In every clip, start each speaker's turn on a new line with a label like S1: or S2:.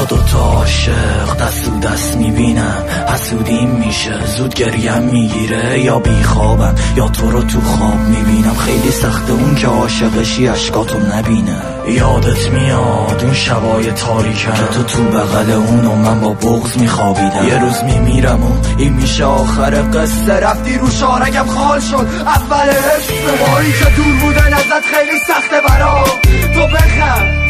S1: تا دوتا عاشق دست و دست می‌بینم. حسودیم میشه. زود گریم می‌گیره. یا بیخوابم یا تو رو تو خواب می‌بینم. خیلی سخته اون که عاشقشی اشکاتو نبینه. یادت میاد اون شبای تاریکم که تو تو بغل اون و من با بغز میخوابیدم. یه روز میمیرم و این میشه آخر قصه. رفتی رو شارگم خال شد. اول اسم باری که دور بودن ازت خیلی سخته برام. تو بخم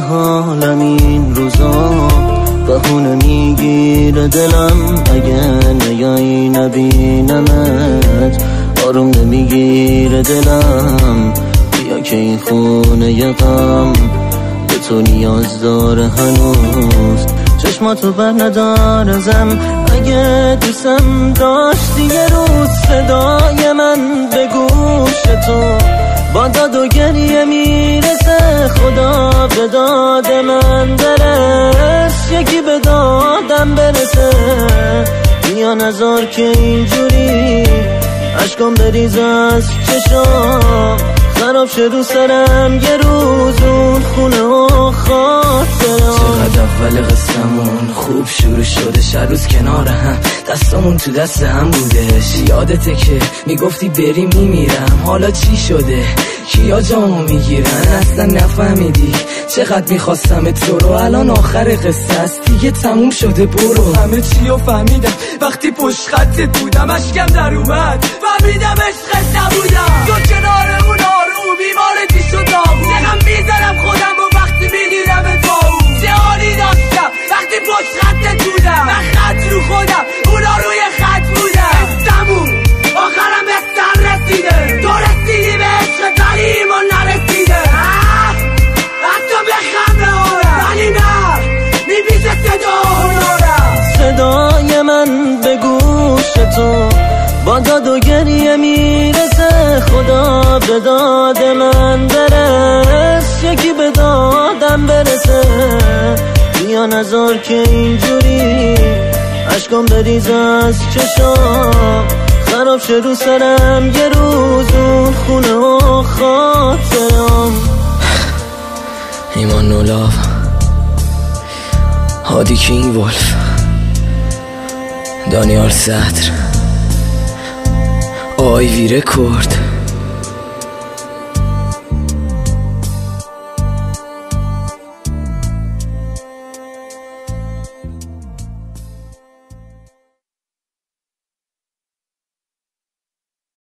S2: حالم این روزا بهونه می‌گیره دلم. اگه نیایی نبینمت آروم نمی‌گیره دلم. بیا که این خونه یه غم به تو نیاز داره هنوز. چشماتو بر ندارزم اگه دوستم داشتی به داد من برس یکی به دادم برسه. بیا نزار که اینجوری اشکام بریز از چشام. خراب شه رو سرم یه روز اون خونه و
S1: چقدر اول قصمون خوب شروع شده هر روز کنار هم. دستامون تو دست هم بودش یادته که می‌گفتی بریم میمیرم. حالا چی شده؟ کیا جامو می‌گیرن؟ اصلا نفهمیدی. چقدر می‌خواستم تو رو؟ الان آخر قصه است. دیگه تموم شده برو. همه چی رو فهمیدم. وقتی پشت خطت بودم اشکم در اومد. فهمیدم عشقت نبودم تو کنار خودم. اونا روی خط بودم تموم. آخرم به سر رسیده. تو رسیدی به عشق ولی ایمان نرسیده؟ حتی به آرم ولی نه. میبیشه صدا
S2: صدای من به گوش تو با داد و گریه می‌رسه. خدا به داد من برس. یکی به دادم برسه. بیا نزار که اینجوری. اشکام بریز از چشام. خراب شه رو سرم یه روز اون خونه و خاطرم.
S1: ایمان نولاف. هادی کینگ ولف. دانیال صدر. آی وی رکورد.